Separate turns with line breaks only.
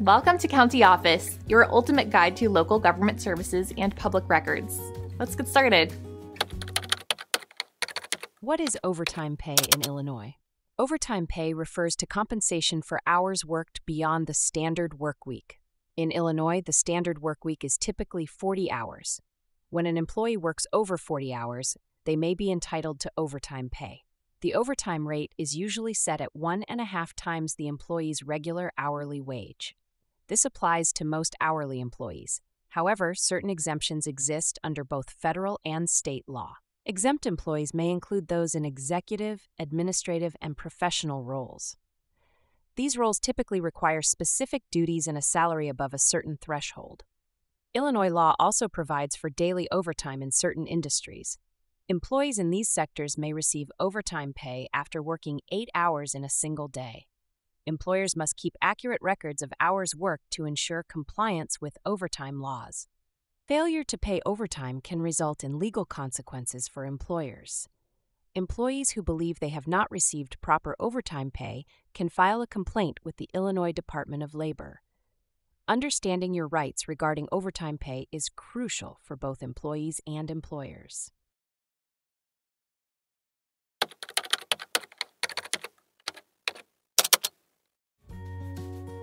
Welcome to County Office, your ultimate guide to local government services and public records. Let's get started.
What is overtime pay in Illinois? Overtime pay refers to compensation for hours worked beyond the standard work week. In Illinois, the standard work week is typically 40 hours. When an employee works over 40 hours, they may be entitled to overtime pay. The overtime rate is usually set at one and a half times the employee's regular hourly wage. This applies to most hourly employees. However, certain exemptions exist under both federal and state law. Exempt employees may include those in executive, administrative, and professional roles. These roles typically require specific duties and a salary above a certain threshold. Illinois law also provides for daily overtime in certain industries. Employees in these sectors may receive overtime pay after working eight hours in a single day. Employers must keep accurate records of hours worked to ensure compliance with overtime laws. Failure to pay overtime can result in legal consequences for employers. Employees who believe they have not received proper overtime pay can file a complaint with the Illinois Department of Labor. Understanding your rights regarding overtime pay is crucial for both employees and employers.